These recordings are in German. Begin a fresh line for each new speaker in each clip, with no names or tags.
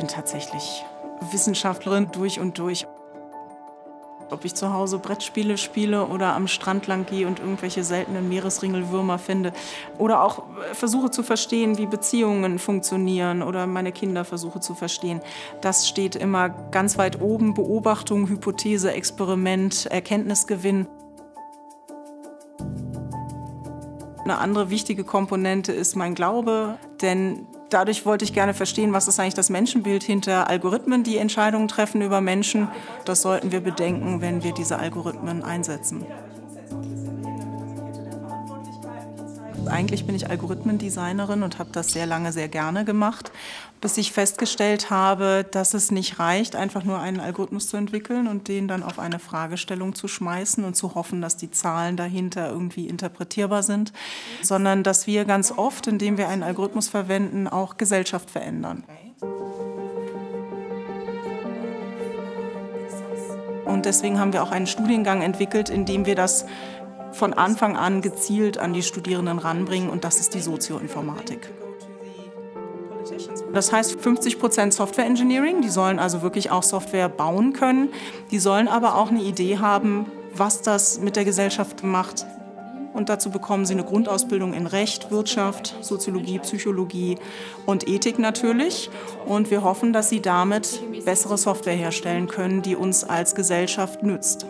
bin tatsächlich Wissenschaftlerin durch und durch. Ob ich zu Hause Brettspiele spiele oder am Strand lang gehe und irgendwelche seltenen Meeresringelwürmer finde. Oder auch versuche zu verstehen, wie Beziehungen funktionieren oder meine Kinder versuche zu verstehen. Das steht immer ganz weit oben. Beobachtung, Hypothese, Experiment, Erkenntnisgewinn. Eine andere wichtige Komponente ist mein Glaube, denn Dadurch wollte ich gerne verstehen, was ist eigentlich das Menschenbild hinter Algorithmen, die Entscheidungen treffen über Menschen. Das sollten wir bedenken, wenn wir diese Algorithmen einsetzen. Eigentlich bin ich Algorithmendesignerin und habe das sehr lange sehr gerne gemacht, bis ich festgestellt habe, dass es nicht reicht, einfach nur einen Algorithmus zu entwickeln und den dann auf eine Fragestellung zu schmeißen und zu hoffen, dass die Zahlen dahinter irgendwie interpretierbar sind, sondern dass wir ganz oft, indem wir einen Algorithmus verwenden, auch Gesellschaft verändern. Und deswegen haben wir auch einen Studiengang entwickelt, in dem wir das von Anfang an gezielt an die Studierenden ranbringen und das ist die Sozioinformatik. Das heißt 50 Prozent Software Engineering, die sollen also wirklich auch Software bauen können, die sollen aber auch eine Idee haben, was das mit der Gesellschaft macht. Und dazu bekommen sie eine Grundausbildung in Recht, Wirtschaft, Soziologie, Psychologie und Ethik natürlich. Und wir hoffen, dass sie damit bessere Software herstellen können, die uns als Gesellschaft nützt.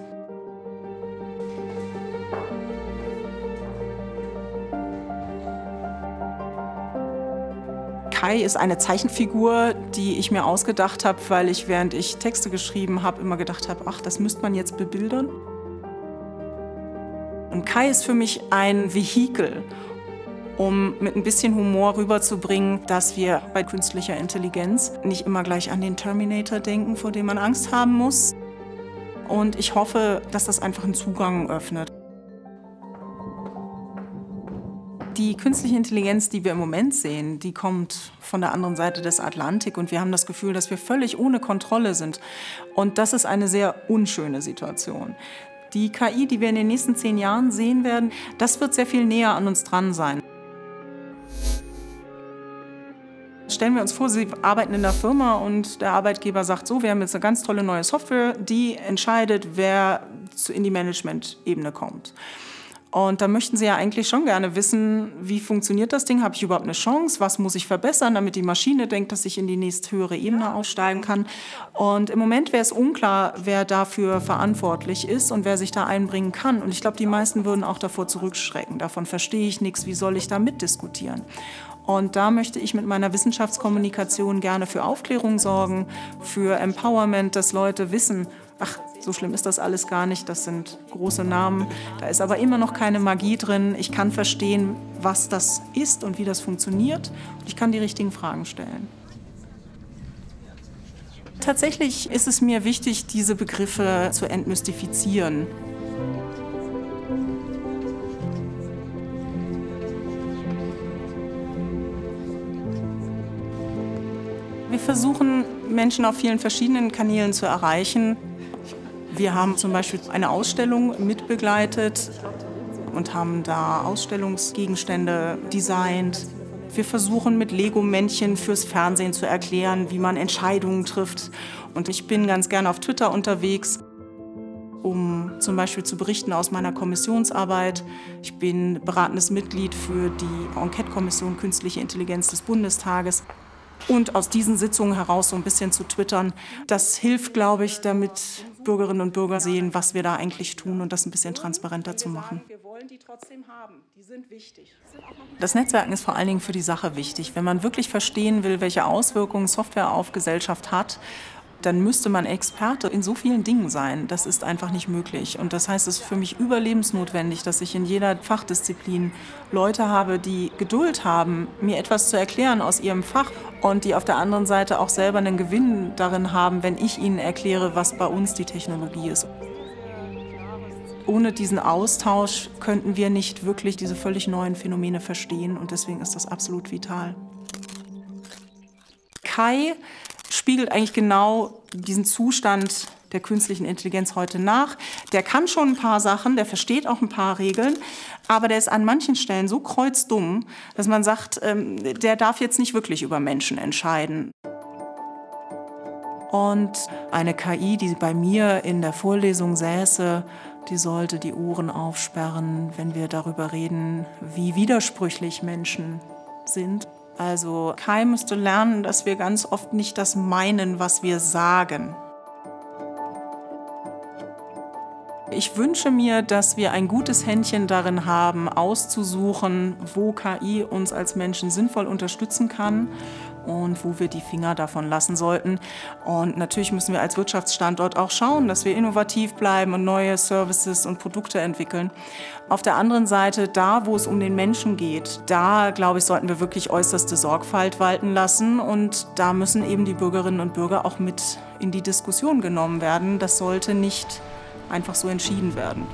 Kai ist eine Zeichenfigur, die ich mir ausgedacht habe, weil ich, während ich Texte geschrieben habe, immer gedacht habe, ach, das müsste man jetzt bebildern. Und Kai ist für mich ein Vehikel, um mit ein bisschen Humor rüberzubringen, dass wir bei künstlicher Intelligenz nicht immer gleich an den Terminator denken, vor dem man Angst haben muss. Und ich hoffe, dass das einfach einen Zugang öffnet. Die künstliche Intelligenz, die wir im Moment sehen, die kommt von der anderen Seite des Atlantik und wir haben das Gefühl, dass wir völlig ohne Kontrolle sind. Und das ist eine sehr unschöne Situation. Die KI, die wir in den nächsten zehn Jahren sehen werden, das wird sehr viel näher an uns dran sein. Stellen wir uns vor, Sie arbeiten in der Firma und der Arbeitgeber sagt so, wir haben jetzt eine ganz tolle neue Software, die entscheidet, wer in die Management-Ebene kommt. Und da möchten Sie ja eigentlich schon gerne wissen, wie funktioniert das Ding? Habe ich überhaupt eine Chance? Was muss ich verbessern, damit die Maschine denkt, dass ich in die nächsthöhere Ebene aufsteigen kann? Und im Moment wäre es unklar, wer dafür verantwortlich ist und wer sich da einbringen kann. Und ich glaube, die meisten würden auch davor zurückschrecken. Davon verstehe ich nichts. Wie soll ich da mitdiskutieren? Und da möchte ich mit meiner Wissenschaftskommunikation gerne für Aufklärung sorgen, für Empowerment, dass Leute wissen, ach, so schlimm ist das alles gar nicht, das sind große Namen. Da ist aber immer noch keine Magie drin. Ich kann verstehen, was das ist und wie das funktioniert. Und ich kann die richtigen Fragen stellen. Tatsächlich ist es mir wichtig, diese Begriffe zu entmystifizieren. Wir versuchen, Menschen auf vielen verschiedenen Kanälen zu erreichen. Wir haben zum Beispiel eine Ausstellung mitbegleitet und haben da Ausstellungsgegenstände designt. Wir versuchen mit Lego-Männchen fürs Fernsehen zu erklären, wie man Entscheidungen trifft. Und ich bin ganz gerne auf Twitter unterwegs, um zum Beispiel zu berichten aus meiner Kommissionsarbeit. Ich bin beratendes Mitglied für die Enquete-Kommission Künstliche Intelligenz des Bundestages und aus diesen Sitzungen heraus so ein bisschen zu twittern. Das hilft, glaube ich, damit Bürgerinnen und Bürger sehen, was wir da eigentlich tun und das ein bisschen transparenter zu machen. Das Netzwerken ist vor allen Dingen für die Sache wichtig. Wenn man wirklich verstehen will, welche Auswirkungen Software auf Gesellschaft hat dann müsste man Experte in so vielen Dingen sein. Das ist einfach nicht möglich. Und das heißt, es ist für mich überlebensnotwendig, dass ich in jeder Fachdisziplin Leute habe, die Geduld haben, mir etwas zu erklären aus ihrem Fach und die auf der anderen Seite auch selber einen Gewinn darin haben, wenn ich ihnen erkläre, was bei uns die Technologie ist. Ohne diesen Austausch könnten wir nicht wirklich diese völlig neuen Phänomene verstehen und deswegen ist das absolut vital. Kai spiegelt eigentlich genau diesen Zustand der künstlichen Intelligenz heute nach. Der kann schon ein paar Sachen, der versteht auch ein paar Regeln, aber der ist an manchen Stellen so kreuzdumm, dass man sagt, ähm, der darf jetzt nicht wirklich über Menschen entscheiden. Und eine KI, die bei mir in der Vorlesung säße, die sollte die Ohren aufsperren, wenn wir darüber reden, wie widersprüchlich Menschen sind. Also Kai müsste lernen, dass wir ganz oft nicht das meinen, was wir sagen. Ich wünsche mir, dass wir ein gutes Händchen darin haben, auszusuchen, wo KI uns als Menschen sinnvoll unterstützen kann und wo wir die Finger davon lassen sollten. Und natürlich müssen wir als Wirtschaftsstandort auch schauen, dass wir innovativ bleiben und neue Services und Produkte entwickeln. Auf der anderen Seite, da wo es um den Menschen geht, da glaube ich, sollten wir wirklich äußerste Sorgfalt walten lassen und da müssen eben die Bürgerinnen und Bürger auch mit in die Diskussion genommen werden. Das sollte nicht einfach so entschieden werden.